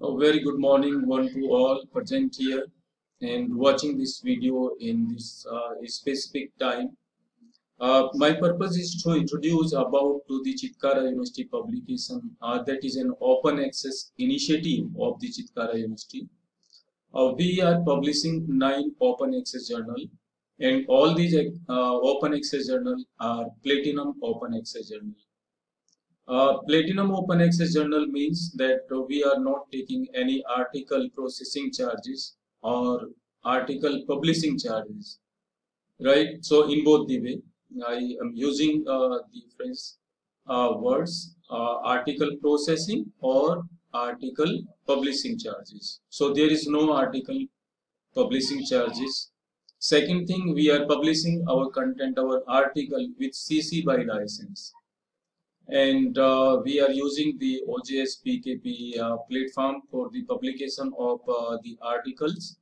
A very good morning one to all present here and watching this video in this uh, specific time. Uh, my purpose is to introduce about to the Chitkara University publication uh, that is an open access initiative of the Chitkara University. Uh, we are publishing nine open access journal and all these uh, open access journal are platinum open access journal. Uh, Platinum Open Access Journal means that we are not taking any article processing charges or article publishing charges, right? So in both the way, I am using uh, the phrase uh, words, uh, article processing or article publishing charges. So there is no article publishing charges. Second thing, we are publishing our content, our article with CC by license and uh, we are using the OJS PKP uh, platform for the publication of uh, the articles.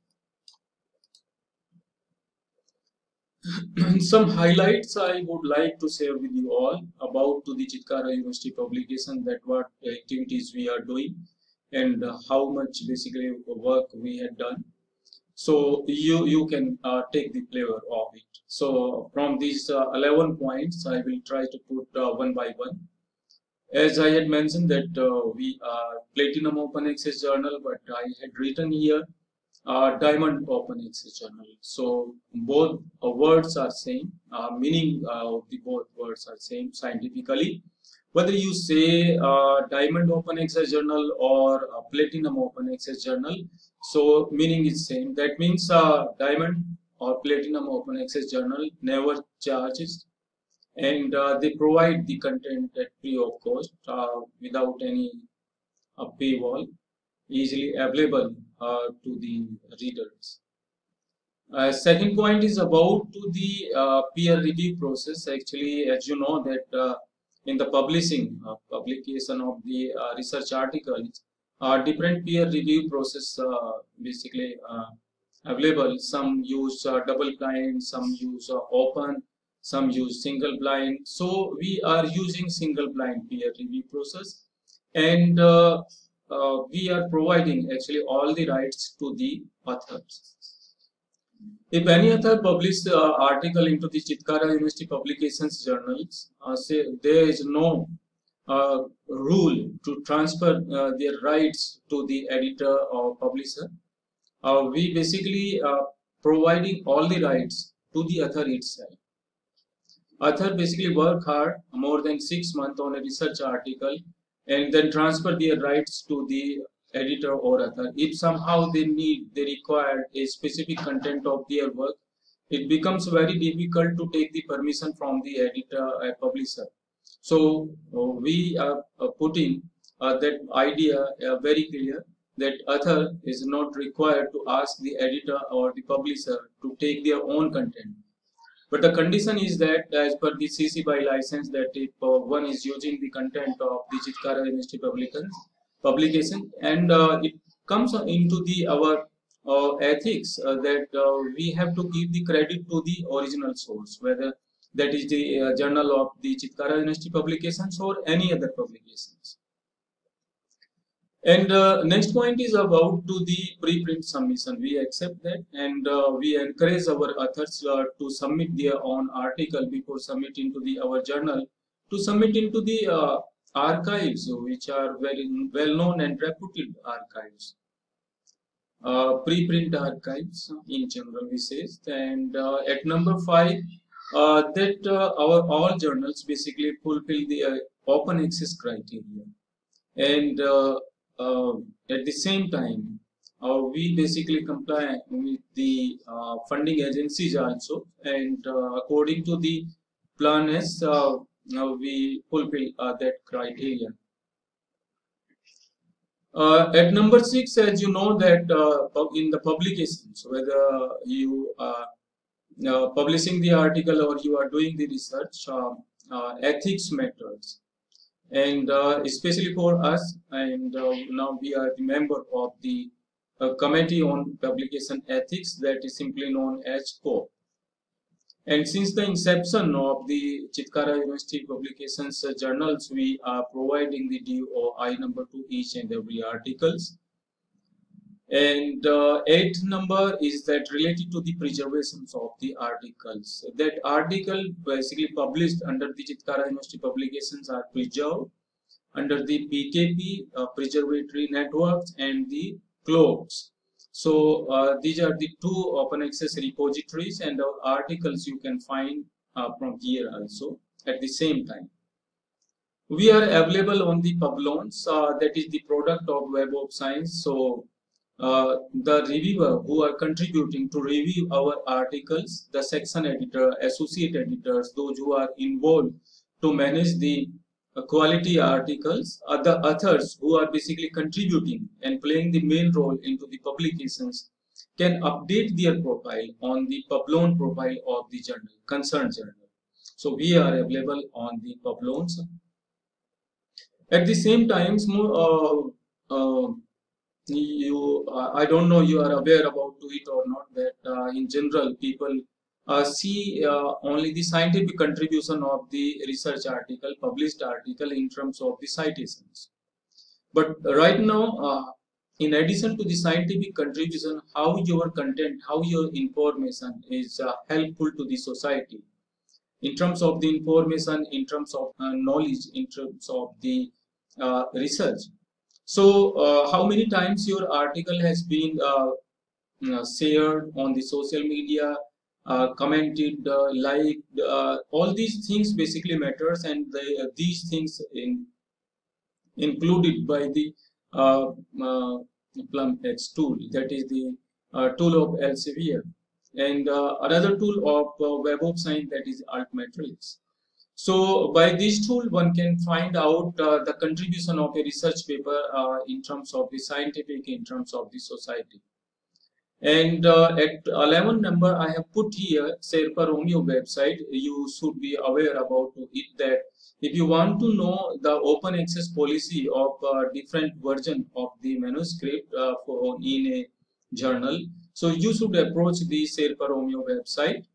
Some highlights I would like to share with you all about to the Chitkara University publication that what activities we are doing and how much basically work we had done. So you, you can uh, take the flavor of it. So from these uh, 11 points, I will try to put uh, one by one as I had mentioned that uh, we are Platinum Open Access Journal, but I had written here uh, Diamond Open Access Journal. So both uh, words are same, uh, meaning uh, of the both words are same scientifically. Whether you say uh, Diamond Open Access Journal or Platinum Open Access Journal, so meaning is same. That means Diamond or Platinum Open Access Journal never charges and uh, they provide the content at free of cost uh, without any uh, paywall easily available uh, to the readers. Uh, second point is about to the uh, peer review process. Actually as you know that in the publishing publication of the research articles different peer review process basically available. Some use double blind some use open some use single blind so we are using single blind peer review process and uh, uh, we are providing actually all the rights to the authors if any author publish uh, article into the Chitkara University Publications journals, uh, say there is no uh, rule to transfer uh, their rights to the editor or publisher. We basically providing all the rights to the author itself. Author basically work hard more than six months on a research article and then transfer their rights to the editor or author. If somehow they need, they require a specific content of their work, it becomes very difficult to take the permission from the editor or publisher. So we are uh, putting uh, that idea uh, very clear that author is not required to ask the editor or the publisher to take their own content but the condition is that as per the CC by license that if uh, one is using the content of the Chitkara University publications, publication and uh, it comes into the our uh, ethics uh, that uh, we have to give the credit to the original source, whether that is the uh, journal of the Chitkara University publications or any other publications. And uh, next point is about to the preprint submission. We accept that and uh, we encourage our authors uh, to submit their own article before submitting to the our journal to submit into the uh, archives which are very well known and reputed archives. Uh, preprint archives in general we say and uh, at number five that our all journals basically fulfill the open access criteria and uh, at the same time, uh, we basically comply with the uh, funding agencies also and according to the plan as we fulfill that criteria. Uh, at number six, as you know that uh, in the publications, whether you are uh, publishing the article or you are doing the research, ethics matters and uh, especially for us and uh, now we are the member of the uh, committee on publication ethics that is simply known as COPE. And since the inception of the Chitkara University publications journals, we are providing the DOI number to each and every articles. And uh, eighth number is that related to the preservation of the articles. That article basically published under the Chitkara University publications are preserved under the PKP, uh, Preservatory Networks and the CLOCKSS. So uh, these are the two open access repositories and the articles you can find uh, from here also at the same time. We are available on the Publons, uh, that is the product of Web of Science. So uh, the reviewer who are contributing to review our articles, the section editor, associate editors, those who are involved to manage the uh, quality articles, are the authors who are basically contributing and playing the main role into the publications can update their profile on the Publon profile of the journal, concerned journal. So we are available on the Publons. At the same time, uh, uh, you uh, i don't know you are aware about to it or not that uh, in general people uh, see uh, only the scientific contribution of the research article published article in terms of the citations. But right now uh, in addition to the scientific contribution how your content how your information is uh, helpful to the society. In terms of the information in terms of knowledge in terms of the research so uh, how many times your article has been uh, shared on the social media, uh, commented, uh, liked, uh, all these things basically matters and the, these things in, included by the uh, PlumX tool, that is the tool of Elsevier. And another tool of Web of Science that is Altmetrics. So by this tool, one can find out uh, the contribution of a research paper uh, in terms of the scientific, in terms of the society. And uh, at 11 number, I have put here Sherpa Romeo website. You should be aware about it that if you want to know the open access policy of uh, different version of the manuscript uh, for in a journal, so you should approach the Sherpa Romeo website.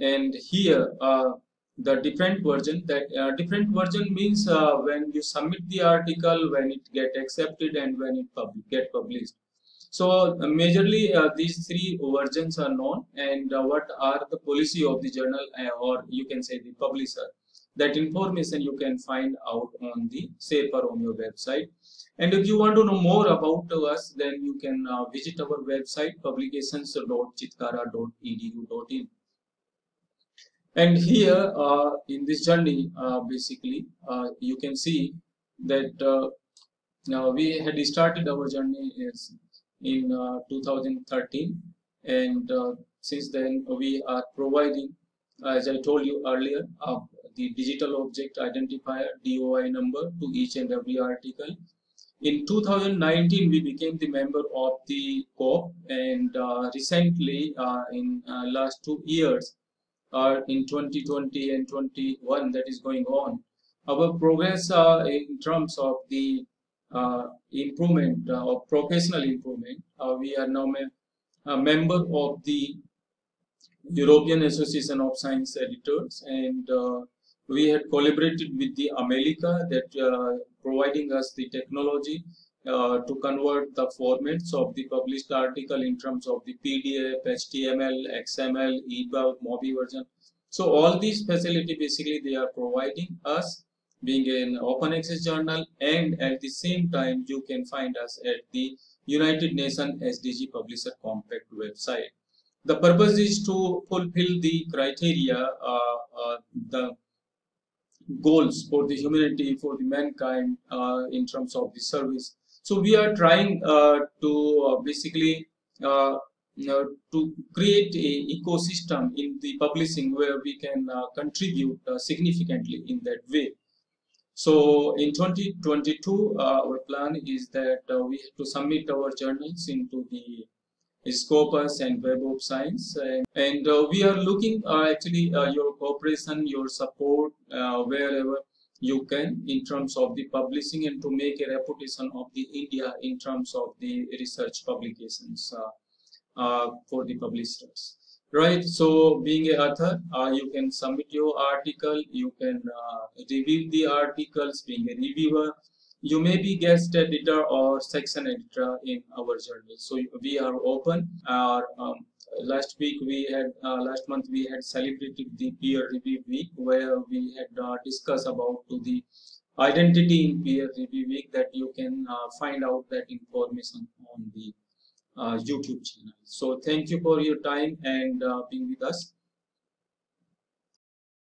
And here, uh, the different version that uh, different version means uh, when you submit the article when it get accepted and when it pub get published. So uh, majorly uh, these three versions are known and uh, what are the policy of the journal or you can say the publisher. That information you can find out on the Sherpa Romeo website. And if you want to know more about us then you can visit our website publications.chitkara.edu.in and here uh, in this journey uh, basically uh, you can see that now we had started our journey in 2013 and since then we are providing as I told you earlier uh, the digital object identifier DOI number to each and every article. In 2019 we became the member of the COP and uh, recently uh, in last two years uh, in 2020 and 21 that is going on. Our progress uh, in terms of the uh, improvement uh, or professional improvement, uh, we are now a member of the European Association of Science Editors and uh, we had collaborated with the America that providing us the technology uh, to convert the formats of the published article in terms of the PDF, HTML, XML, EPUB, MOBI version. So all these facility basically they are providing us being an open access journal and at the same time you can find us at the United Nations SDG Publisher Compact website. The purpose is to fulfill the criteria, uh, uh, the goals for the humanity, for the mankind uh, in terms of the service so we are trying uh, to uh, basically uh, to create a ecosystem in the publishing where we can contribute significantly in that way. So in 2022, uh, our plan is that uh, we have to submit our journals into the Scopus and Web of Science. And, and uh, we are looking actually your cooperation, your support wherever you can in terms of the publishing and to make a reputation of the India in terms of the research publications uh, uh, for the publishers. Right, so being an author, uh, you can submit your article, you can uh, review the articles, being a reviewer, you may be guest editor or section editor in our journal. So we are open. Our um, last week we had uh, last month we had celebrated the peer review week where we had uh, discussed about to the identity in peer review week that you can uh, find out that information on the uh, YouTube channel. So thank you for your time and uh, being with us.